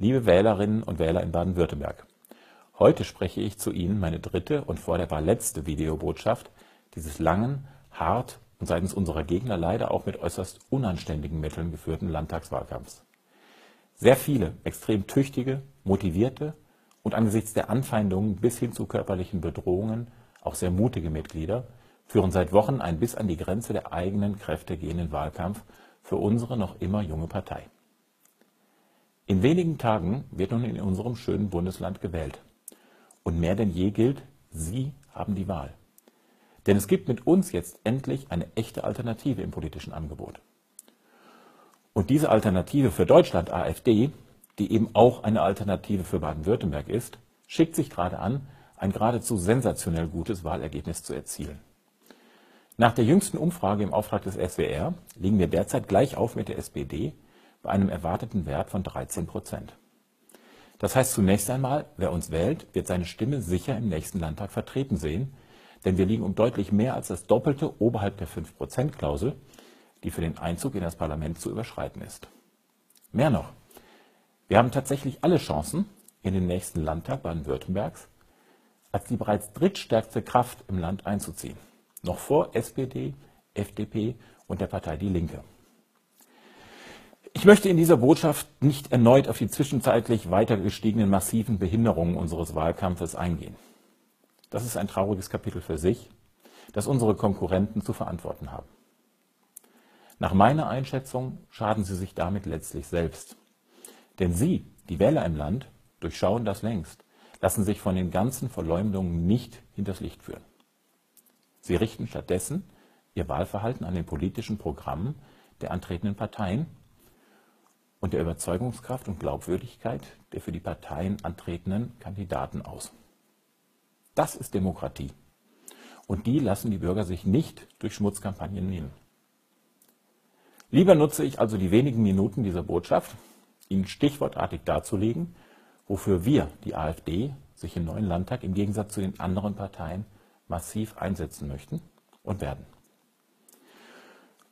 Liebe Wählerinnen und Wähler in Baden-Württemberg, heute spreche ich zu Ihnen meine dritte und vor der Wahl letzte Videobotschaft dieses langen, hart und seitens unserer Gegner leider auch mit äußerst unanständigen Mitteln geführten Landtagswahlkampfs. Sehr viele extrem tüchtige, motivierte und angesichts der Anfeindungen bis hin zu körperlichen Bedrohungen auch sehr mutige Mitglieder führen seit Wochen einen bis an die Grenze der eigenen Kräfte gehenden Wahlkampf für unsere noch immer junge Partei. In wenigen Tagen wird nun in unserem schönen Bundesland gewählt. Und mehr denn je gilt, Sie haben die Wahl. Denn es gibt mit uns jetzt endlich eine echte Alternative im politischen Angebot. Und diese Alternative für Deutschland, AfD, die eben auch eine Alternative für Baden-Württemberg ist, schickt sich gerade an, ein geradezu sensationell gutes Wahlergebnis zu erzielen. Nach der jüngsten Umfrage im Auftrag des SWR liegen wir derzeit gleich auf mit der SPD bei einem erwarteten Wert von 13 Prozent. Das heißt zunächst einmal, wer uns wählt, wird seine Stimme sicher im nächsten Landtag vertreten sehen, denn wir liegen um deutlich mehr als das Doppelte oberhalb der 5-Prozent-Klausel, die für den Einzug in das Parlament zu überschreiten ist. Mehr noch, wir haben tatsächlich alle Chancen, in den nächsten Landtag Baden-Württembergs als die bereits drittstärkste Kraft im Land einzuziehen noch vor SPD, FDP und der Partei Die Linke. Ich möchte in dieser Botschaft nicht erneut auf die zwischenzeitlich weiter gestiegenen massiven Behinderungen unseres Wahlkampfes eingehen. Das ist ein trauriges Kapitel für sich, das unsere Konkurrenten zu verantworten haben. Nach meiner Einschätzung schaden sie sich damit letztlich selbst. Denn sie, die Wähler im Land, durchschauen das längst, lassen sich von den ganzen Verleumdungen nicht hinters Licht führen. Sie richten stattdessen ihr Wahlverhalten an den politischen Programmen der antretenden Parteien und der Überzeugungskraft und Glaubwürdigkeit der für die Parteien antretenden Kandidaten aus. Das ist Demokratie. Und die lassen die Bürger sich nicht durch Schmutzkampagnen nehmen. Lieber nutze ich also die wenigen Minuten dieser Botschaft, Ihnen stichwortartig darzulegen, wofür wir, die AfD, sich im neuen Landtag im Gegensatz zu den anderen Parteien massiv einsetzen möchten und werden.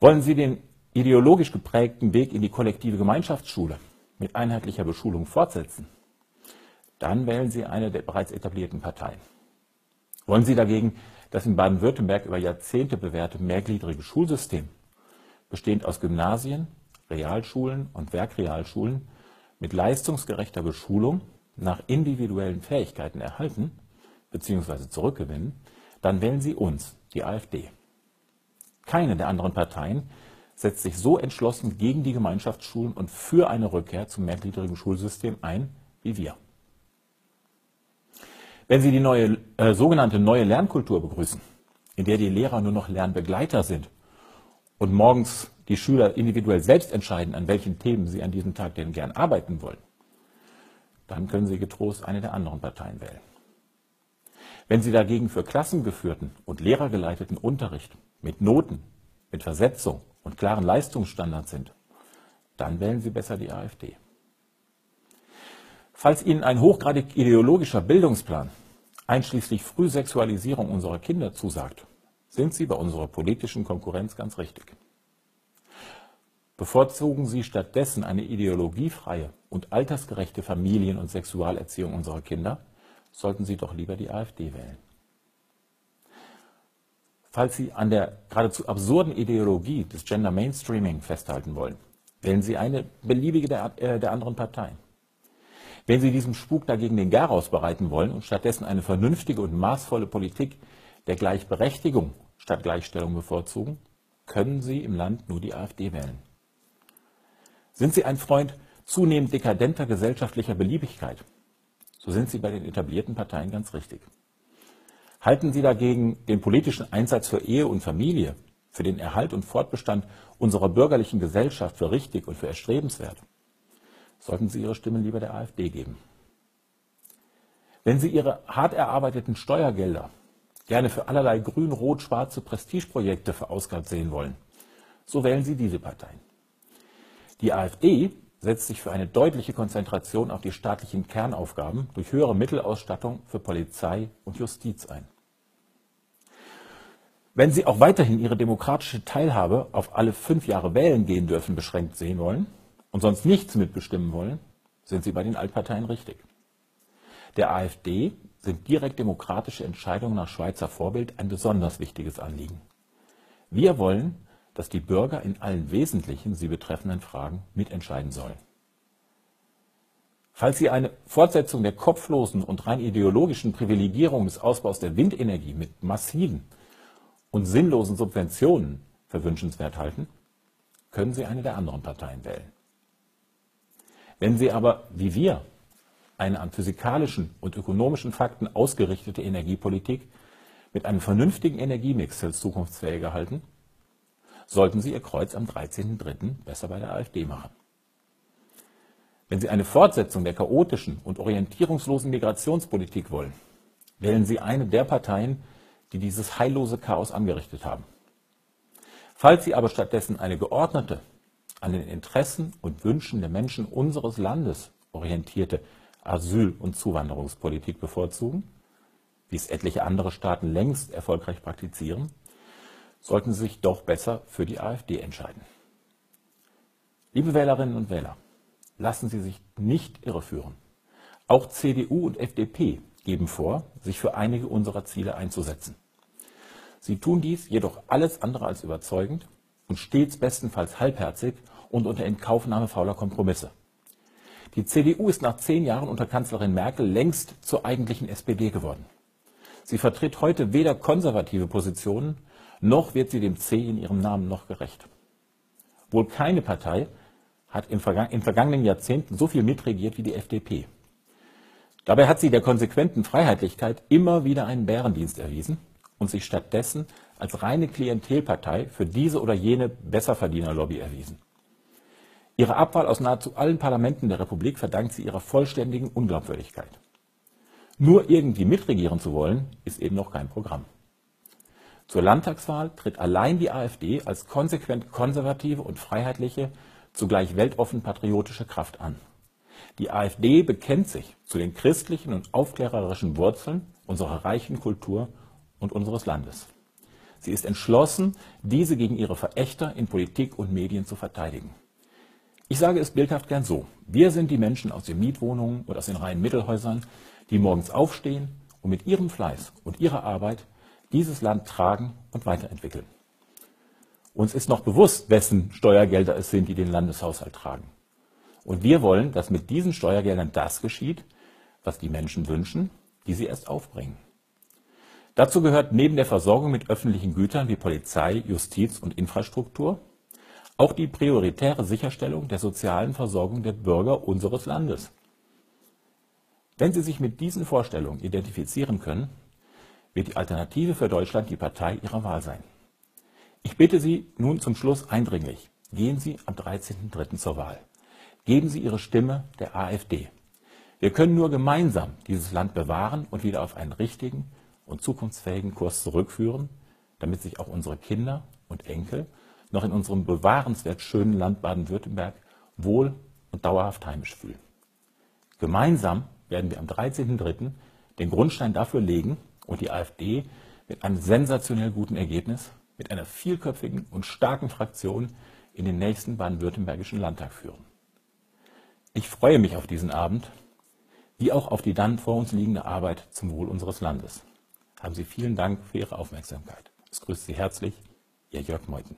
Wollen Sie den ideologisch geprägten Weg in die kollektive Gemeinschaftsschule mit einheitlicher Beschulung fortsetzen, dann wählen Sie eine der bereits etablierten Parteien. Wollen Sie dagegen das in Baden-Württemberg über Jahrzehnte bewährte mehrgliedrige Schulsystem, bestehend aus Gymnasien, Realschulen und Werkrealschulen, mit leistungsgerechter Beschulung nach individuellen Fähigkeiten erhalten bzw. zurückgewinnen, dann wählen Sie uns, die AfD. Keine der anderen Parteien setzt sich so entschlossen gegen die Gemeinschaftsschulen und für eine Rückkehr zum mehrgliedrigen Schulsystem ein wie wir. Wenn Sie die neue, äh, sogenannte neue Lernkultur begrüßen, in der die Lehrer nur noch Lernbegleiter sind und morgens die Schüler individuell selbst entscheiden, an welchen Themen sie an diesem Tag denn gern arbeiten wollen, dann können Sie getrost eine der anderen Parteien wählen. Wenn Sie dagegen für klassengeführten und lehrergeleiteten Unterricht mit Noten, mit Versetzung und klaren Leistungsstandards sind, dann wählen Sie besser die AfD. Falls Ihnen ein hochgradig ideologischer Bildungsplan einschließlich Frühsexualisierung unserer Kinder zusagt, sind Sie bei unserer politischen Konkurrenz ganz richtig. Bevorzugen Sie stattdessen eine ideologiefreie und altersgerechte Familien- und Sexualerziehung unserer Kinder, sollten Sie doch lieber die AfD wählen. Falls Sie an der geradezu absurden Ideologie des Gender Mainstreaming festhalten wollen, wählen Sie eine beliebige der, äh, der anderen Parteien. Wenn Sie diesem Spuk dagegen den Garaus bereiten wollen und stattdessen eine vernünftige und maßvolle Politik der Gleichberechtigung statt Gleichstellung bevorzugen, können Sie im Land nur die AfD wählen. Sind Sie ein Freund zunehmend dekadenter gesellschaftlicher Beliebigkeit, so sind Sie bei den etablierten Parteien ganz richtig. Halten Sie dagegen den politischen Einsatz für Ehe und Familie, für den Erhalt und Fortbestand unserer bürgerlichen Gesellschaft für richtig und für erstrebenswert, sollten Sie Ihre Stimme lieber der AfD geben. Wenn Sie Ihre hart erarbeiteten Steuergelder gerne für allerlei grün-rot-schwarze Prestigeprojekte verausgabt sehen wollen, so wählen Sie diese Parteien. Die AfD setzt sich für eine deutliche Konzentration auf die staatlichen Kernaufgaben durch höhere Mittelausstattung für Polizei und Justiz ein. Wenn Sie auch weiterhin Ihre demokratische Teilhabe auf alle fünf Jahre wählen gehen dürfen beschränkt sehen wollen und sonst nichts mitbestimmen wollen, sind Sie bei den Altparteien richtig. Der AfD sind direkt demokratische Entscheidungen nach Schweizer Vorbild ein besonders wichtiges Anliegen. Wir wollen, dass die Bürger in allen wesentlichen sie betreffenden Fragen mitentscheiden sollen. Falls Sie eine Fortsetzung der kopflosen und rein ideologischen Privilegierung des Ausbaus der Windenergie mit massiven und sinnlosen Subventionen für wünschenswert halten, können Sie eine der anderen Parteien wählen. Wenn Sie aber, wie wir, eine an physikalischen und ökonomischen Fakten ausgerichtete Energiepolitik mit einem vernünftigen Energiemix als zukunftsfähiger halten, sollten Sie Ihr Kreuz am 13.03. besser bei der AfD machen. Wenn Sie eine Fortsetzung der chaotischen und orientierungslosen Migrationspolitik wollen, wählen Sie eine der Parteien, die dieses heillose Chaos angerichtet haben. Falls Sie aber stattdessen eine geordnete, an den Interessen und Wünschen der Menschen unseres Landes orientierte Asyl- und Zuwanderungspolitik bevorzugen, wie es etliche andere Staaten längst erfolgreich praktizieren, sollten Sie sich doch besser für die AfD entscheiden. Liebe Wählerinnen und Wähler, lassen Sie sich nicht irreführen. Auch CDU und FDP geben vor, sich für einige unserer Ziele einzusetzen. Sie tun dies jedoch alles andere als überzeugend und stets bestenfalls halbherzig und unter Inkaufnahme fauler Kompromisse. Die CDU ist nach zehn Jahren unter Kanzlerin Merkel längst zur eigentlichen SPD geworden. Sie vertritt heute weder konservative Positionen, noch wird sie dem C in ihrem Namen noch gerecht. Wohl keine Partei hat in, verga in vergangenen Jahrzehnten so viel mitregiert wie die FDP. Dabei hat sie der konsequenten Freiheitlichkeit immer wieder einen Bärendienst erwiesen und sich stattdessen als reine Klientelpartei für diese oder jene Besserverdienerlobby erwiesen. Ihre Abwahl aus nahezu allen Parlamenten der Republik verdankt sie ihrer vollständigen Unglaubwürdigkeit. Nur irgendwie mitregieren zu wollen, ist eben noch kein Programm. Zur Landtagswahl tritt allein die AfD als konsequent konservative und freiheitliche zugleich weltoffen patriotische Kraft an. Die AfD bekennt sich zu den christlichen und aufklärerischen Wurzeln unserer reichen Kultur und unseres Landes. Sie ist entschlossen, diese gegen ihre Verächter in Politik und Medien zu verteidigen. Ich sage es bildhaft gern so. Wir sind die Menschen aus den Mietwohnungen und aus den reinen Mittelhäusern, die morgens aufstehen und mit ihrem Fleiß und ihrer Arbeit dieses Land tragen und weiterentwickeln. Uns ist noch bewusst, wessen Steuergelder es sind, die den Landeshaushalt tragen. Und wir wollen, dass mit diesen Steuergeldern das geschieht, was die Menschen wünschen, die sie erst aufbringen. Dazu gehört neben der Versorgung mit öffentlichen Gütern wie Polizei, Justiz und Infrastruktur auch die prioritäre Sicherstellung der sozialen Versorgung der Bürger unseres Landes. Wenn Sie sich mit diesen Vorstellungen identifizieren können, wird die Alternative für Deutschland die Partei Ihrer Wahl sein. Ich bitte Sie nun zum Schluss eindringlich, gehen Sie am 13.03. zur Wahl. Geben Sie Ihre Stimme der AfD. Wir können nur gemeinsam dieses Land bewahren und wieder auf einen richtigen und zukunftsfähigen Kurs zurückführen, damit sich auch unsere Kinder und Enkel noch in unserem bewahrenswert schönen Land Baden-Württemberg wohl und dauerhaft heimisch fühlen. Gemeinsam werden wir am 13.03. den Grundstein dafür legen und die AfD mit einem sensationell guten Ergebnis mit einer vielköpfigen und starken Fraktion in den nächsten baden-württembergischen Landtag führen. Ich freue mich auf diesen Abend, wie auch auf die dann vor uns liegende Arbeit zum Wohl unseres Landes. Haben Sie vielen Dank für Ihre Aufmerksamkeit. Es grüßt Sie herzlich, Ihr Jörg Meuthen.